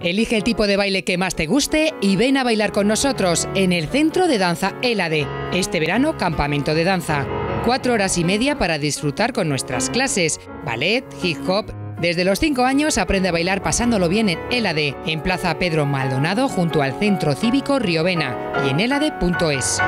Elige el tipo de baile que más te guste y ven a bailar con nosotros en el Centro de Danza Elade. Este verano, campamento de danza. Cuatro horas y media para disfrutar con nuestras clases. Ballet, hip hop. Desde los cinco años aprende a bailar pasándolo bien en Elade, en Plaza Pedro Maldonado junto al Centro Cívico Riovena y en elade.es.